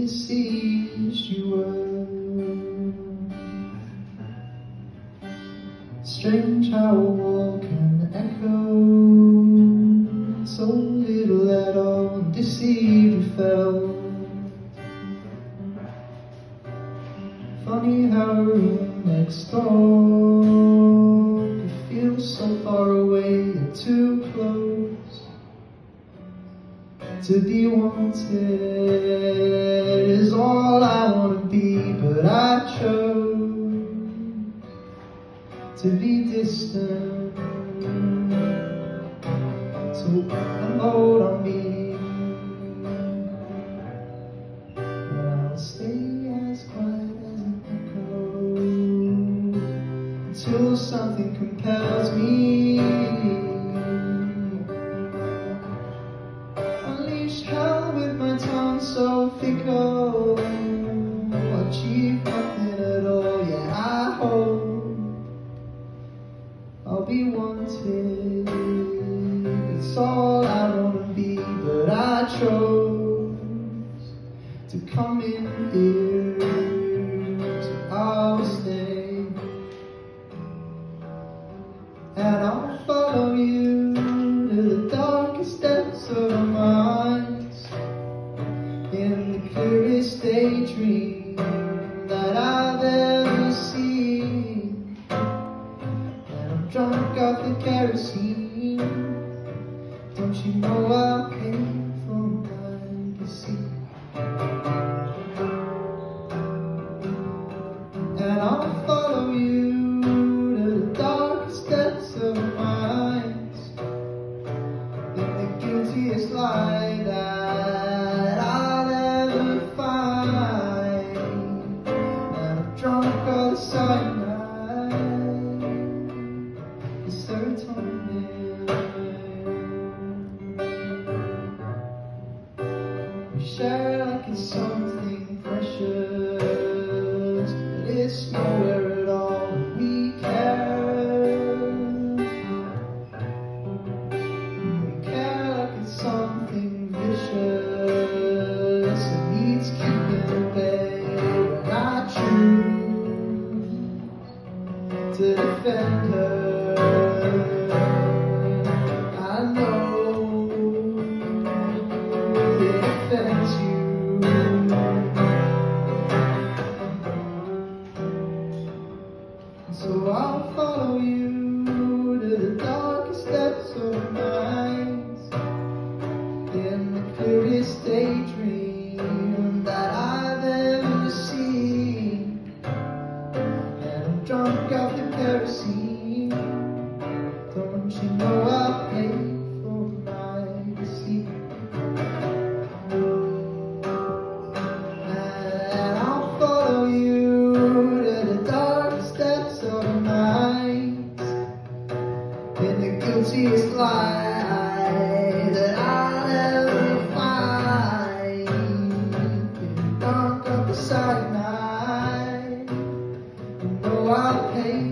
besieged you were. Strange how a wall can echo so little at all, deceived felt. Funny how a room next door could feel so far away and too close to be wanted is all I wanna be, but I chose to be distant. So hold on me, and I'll stay as quiet as an echo until something compels me. So fickle. Achieve nothing at all, yeah, I hope I'll be wanted. It's all I wanna be, but I chose to come in here. Daydream that I've ever seen. And I'm drunk off the kerosene We share like it's something precious, but it's nowhere at all. We care. We care like it's something vicious that needs keeping I choose to defend her, Don't you know I pay for my deceit? And I'll follow you to the dark steps of night in the guiltiest that I'll ever find the of night. You know I pay.